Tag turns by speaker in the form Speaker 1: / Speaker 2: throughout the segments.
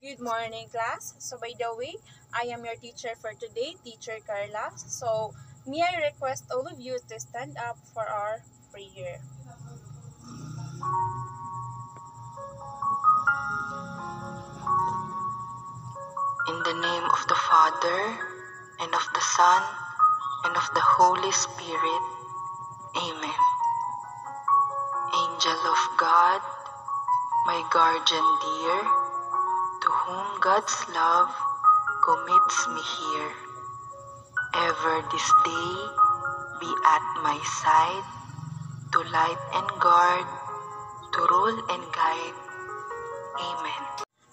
Speaker 1: Good morning, class. So, by the way, I am your teacher for today, Teacher Carla. So, may I request all of you to stand up for our prayer.
Speaker 2: In the name of the Father, and of the Son, and of the Holy Spirit. Amen. Angel of God, my guardian dear, whom God's love commits me here. Ever this day be at my side, to light and guard, to rule and guide. Amen.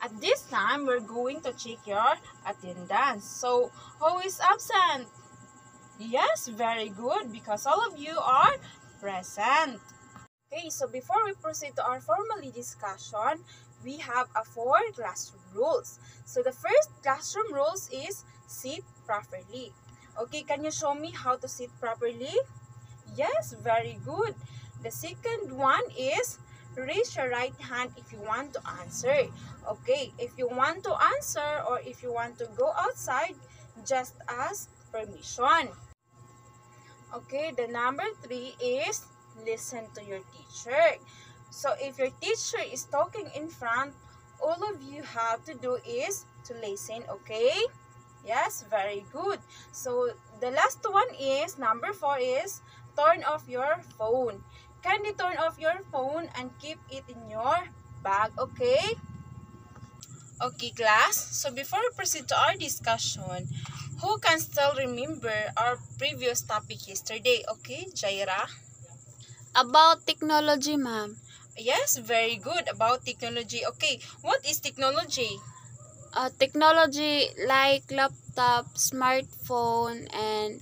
Speaker 1: At this time, we're going to check your attendance. So, who is absent? Yes, very good because all of you are present. Okay, so before we proceed to our formally discussion, we have a four classroom rules. So the first classroom rules is sit properly. Okay, can you show me how to sit properly? Yes, very good. The second one is raise your right hand if you want to answer. Okay, if you want to answer or if you want to go outside, just ask permission. Okay, the number three is listen to your teacher. So if your teacher is talking in front, all of you have to do is to listen, okay? Yes, very good. So the last one is, number four is, turn off your phone. Kindly turn off your phone and keep it in your bag, okay? Okay, class. So before we proceed to our discussion, who can still remember our previous topic yesterday? Okay, Jaira?
Speaker 3: About technology, ma'am.
Speaker 1: Yes, very good about technology. Okay, what is technology?
Speaker 3: Uh, technology like laptop, smartphone, and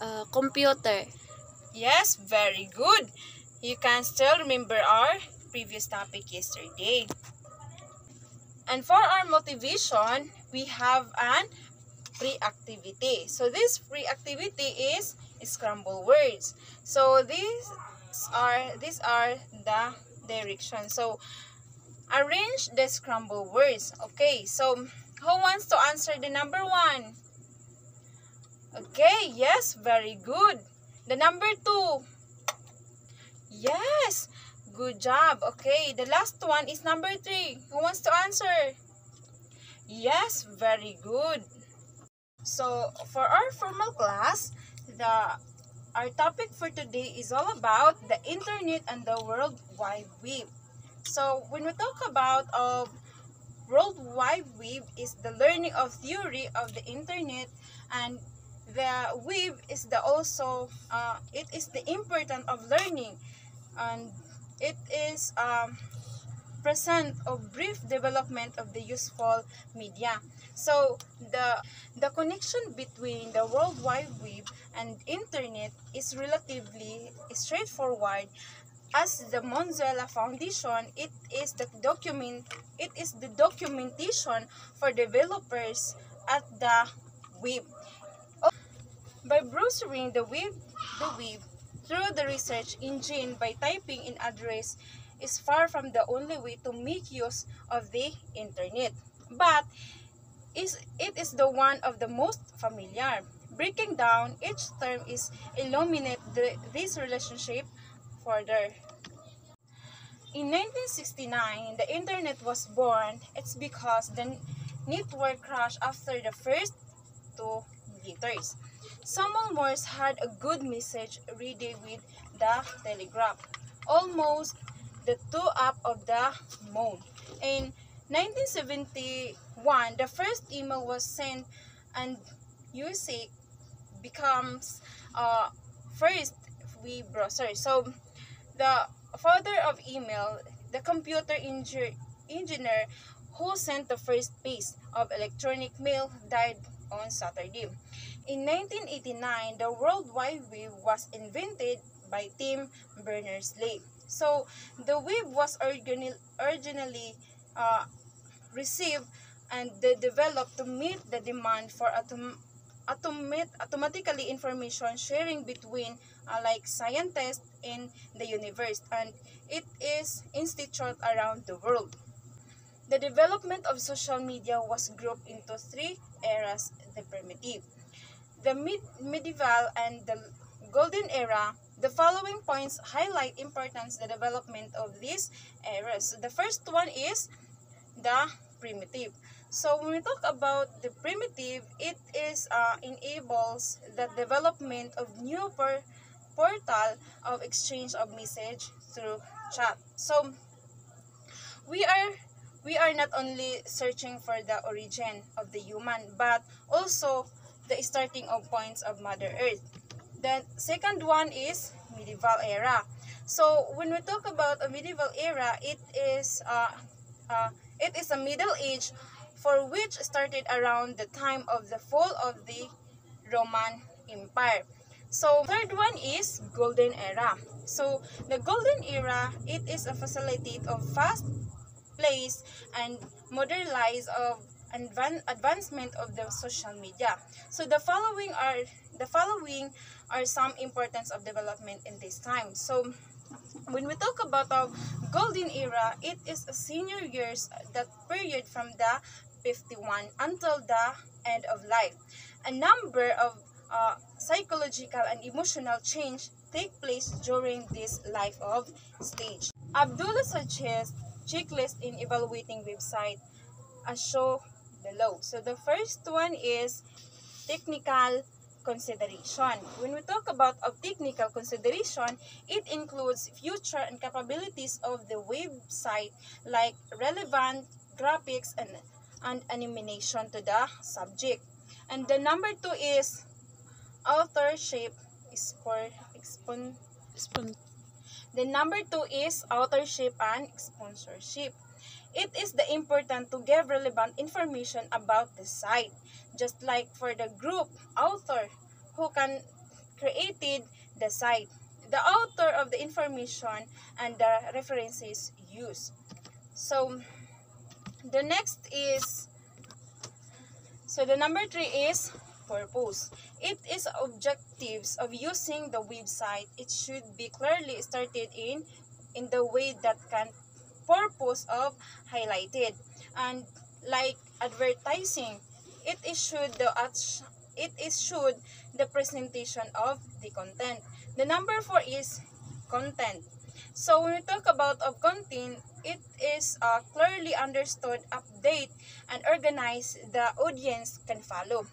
Speaker 3: uh, computer.
Speaker 1: Yes, very good. You can still remember our previous topic yesterday. And for our motivation, we have an pre-activity. So this pre-activity is scramble words. So these are these are the directions. So arrange the scramble words. Okay, so who wants to answer the number one? Okay, yes, very good. The number two. Yes, good job. Okay, the last one is number three. Who wants to answer? Yes, very good. So, for our formal class, the our topic for today is all about the internet and the World Wide Web. So, when we talk about uh, World Wide Web is the learning of theory of the internet and the web is the also uh, it is the important of learning and it is um, present of brief development of the useful media so the the connection between the world wide web and internet is relatively straightforward as the Mozilla Foundation it is the document it is the documentation for developers at the web by browsing the web, the web through the research engine by typing in address is far from the only way to make use of the internet. But is it is the one of the most familiar. Breaking down each term is illuminate the, this relationship further. In 1969, the internet was born. It's because the network crashed after the first two letters. Samuel Morse had a good message ready with the telegraph, almost the two up of the moon. In 1971, the first email was sent and USA becomes uh, first web browser. So, the father of email, the computer engineer who sent the first piece of electronic mail died on Saturday. In 1989, the World Wide Web was invented by Tim Berners-Lee. So, the web was originally uh, received and developed to meet the demand for autom automate automatically information sharing between uh, like scientists in the universe and it is instituted around the world. the development of social media was grouped into three eras the primitive, the mid- medieval, and the golden era. The following points highlight importance the development of these eras. The first one is the primitive. So when we talk about the primitive, it is uh, enables the development of new per- portal of exchange of message through chat. So we are we are not only searching for the origin of the human but also the starting of points of Mother Earth. The second one is medieval era. So when we talk about a medieval era, it is uh, uh, it is a middle age for which started around the time of the fall of the Roman Empire. So third one is golden era. So the golden era, it is a facility of fast place and modernize of advan- advancement of the social media. So the following are the following are some importance of development in this time. So when we talk about the golden era, it is a senior years that period from the 51 until the end of life. A number of uh, psychological and emotional change take place during this life of stage. Abdullah suggests checklist in evaluating website as shown below. So the first one is technical consideration. When we talk about of technical consideration, it includes future and capabilities of the website like relevant graphics and, and animation to the subject. And the number two is authorship is for expon
Speaker 3: Spon-
Speaker 1: the number two is authorship and sponsorship. It is the important to give relevant information about the site, just like for the group author who can created the site, the author of the information and the references used. So the next is so the number three is purpose. It is objectives of using the website. It should be clearly started in in the way that can purpose of highlighted and like advertising. It is should the it is should the presentation of the content. The number four is content. So when we talk about of content, it is a clearly understood, update, and organized the audience can follow.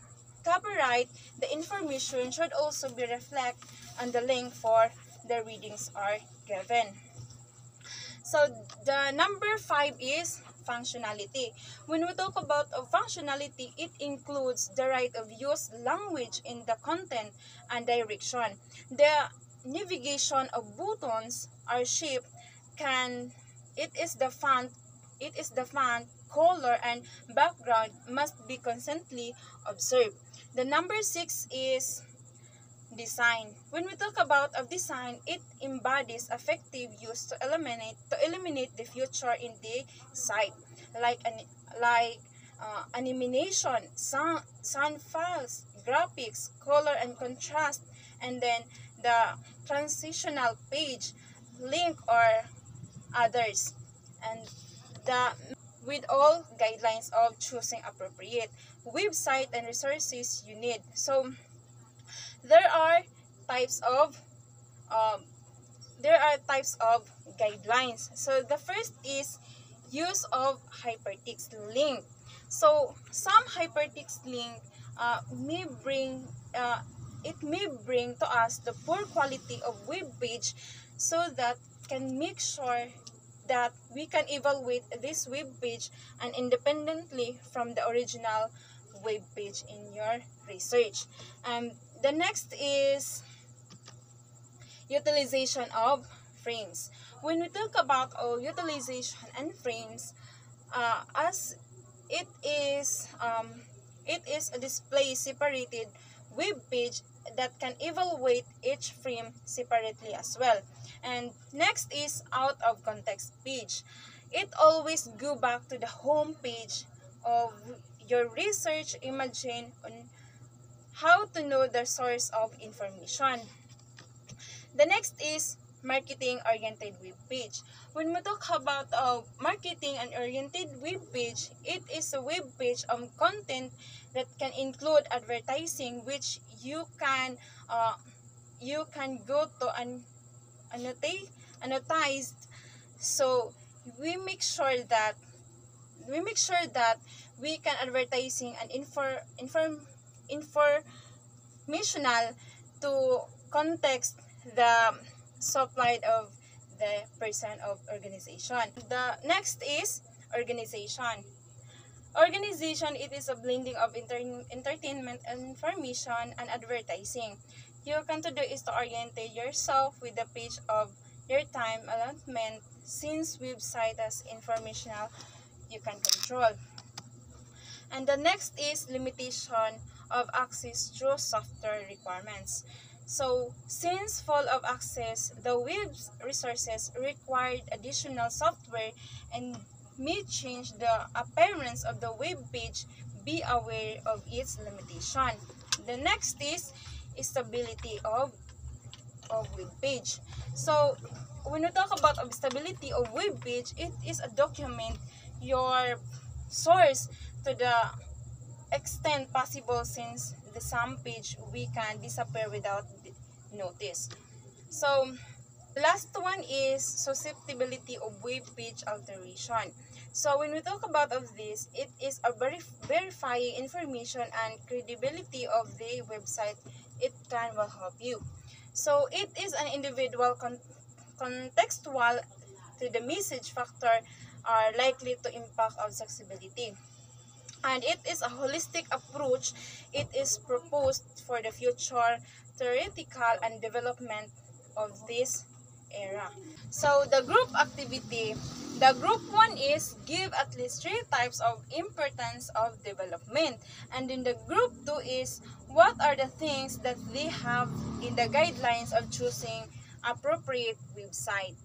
Speaker 1: Copyright, the information should also be reflect on the link for the readings are given. So the number five is functionality. When we talk about of functionality, it includes the right of use language in the content and direction. The navigation of buttons are shaped can it is the font it is the font color and background must be constantly observed. The number six is design. When we talk about of design, it embodies effective use to eliminate to eliminate the future in the site, like an like uh, animation, sound, sound files, graphics, color and contrast, and then the transitional page, link or others, and the with all guidelines of choosing appropriate website and resources you need. So there are types of um, there are types of guidelines. So the first is use of hypertext link. So some hypertext link uh, may bring uh, it may bring to us the poor quality of web page so that can make sure that we can evaluate this web page and independently from the original web page in your research. Um, the next is utilization of frames. When we talk about uh, utilization and frames, uh, as it is um, it is a display separated web page that can evaluate each frame separately as well. And next is out of context page. It always go back to the home page of your research imagine on how to know the source of information. The next is marketing-oriented web page. When we talk about uh, marketing and oriented web page, it is a web page of content that can include advertising which you can uh, you can go to an annotate annotized so we make sure that we make sure that we can advertising and infor inform informational to context the supplied of the person of organization. The next is organization. Organization, it is a blending of enter entertainment information and advertising. You can to do is to orient yourself with the page of your time allotment since website as informational you can control. And the next is limitation of access through software requirements. So, since full of access, the web resources required additional software and may change the appearance of the web page, be aware of its limitation. The next is stability of, of web page. So, when we talk about stability of web page, it is a document your source to the extent possible since the sum page we can disappear without notice. So, last one is susceptibility of web page alteration. So, when we talk about of this, it is a verif verifying information and credibility of the website. It can will help you. So, it is an individual con contextual to the message factor are likely to impact on accessibility and it is a holistic approach. It is proposed for the future theoretical and development of this era. So the group activity. The group one is give at least three types of importance of development. And in the group two is what are the things that they have in the guidelines of choosing appropriate website?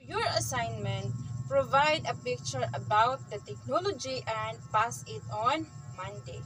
Speaker 1: Your assignment provide a picture about the technology and pass it on Monday.